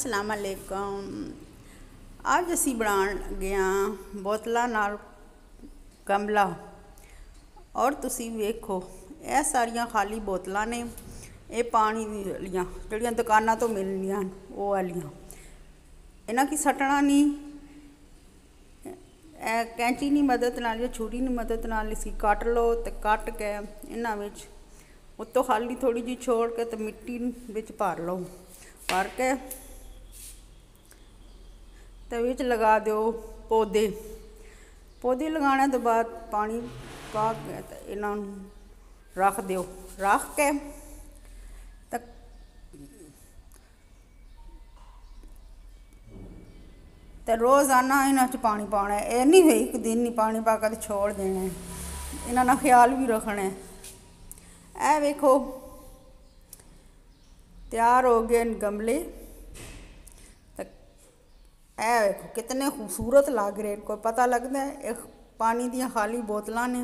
असलकम ਅੱਜ ਅਸੀਂ ਬਣਾਉਣ ਲੱਗੇ ਹਾਂ ਬੋਤਲਾਂ ਨਾਲ ਗਮਲਾ ਔਰ ਤੁਸੀਂ ਵੇਖੋ ਇਹ ਸਾਰੀਆਂ ਖਾਲੀ ਬੋਤਲਾਂ ਨੇ ਇਹ ਪਾਣੀ ਦੀਆਂ ਜਿਹੜੀਆਂ ਦੁਕਾਨਾਂ ਤੋਂ ਮਿਲਣੀਆਂ ਉਹ ਵਾਲੀਆਂ ਇਹਨਾਂ ਕੀ ਸਟਣਾ ਨਹੀਂ ਇਹ ਕੈਂਚੀ ਦੀ ਮਦਦ ਨਾਲ ਜਾਂ ਛੁਰੀ ਦੀ ਮਦਦ ਨਾਲ ਇਸੀ ਕੱਟ ਲਓ ਤੇ ਕੱਟ ਕੇ ਇਹਨਾਂ ਵਿੱਚ ਉੱਤੋਂ ਖਾਲੀ ਥੋੜੀ ਜਿਹੀ ਛੋੜ ਕੇ ਤੇ ਮਿੱਟੀ ਵਿੱਚ ਭਰ ਲਓ ਭਰ ਕੇ ਤੇ ਵਿੱਚ ਲਗਾ ਦਿਓ ਪੌਦੇ ਪੌਦੇ ਲਗਾਉਣ ਤੋਂ ਬਾਅਦ ਪਾਣੀ ਪਾ ਕੇ ਤੇ ਇਹਨਾਂ ਨੂੰ ਰੱਖ ਦਿਓ ਰੱਖ ਕੇ ਤਾਂ ਤੇ ਰੋਜ਼ਾਨਾ ਇਹਨਾਂ 'ਚ ਪਾਣੀ ਪਾਉਣਾ ਹੈ। ਇਹ ਨਹੀਂ ਵੀ ਇੱਕ ਦਿਨ ਨਹੀਂ ਪਾਣੀ ਪਾ ਕੇ ਤੇ ਛੋੜ ਦੇਣਾ ਹੈ। ਇਹਨਾਂ ਦਾ ਖਿਆਲ ਵੀ ਰੱਖਣਾ ਹੈ। ਇਹ ਵੇਖੋ ਤਿਆਰ ਹੋ ਗਏ ਨੇ ਗਮਲੇ ਤੇ ए कितने खूबसूरत लाग रहे कोई पता लगता है। एक पानी दियाँ खाली बोतलां ने।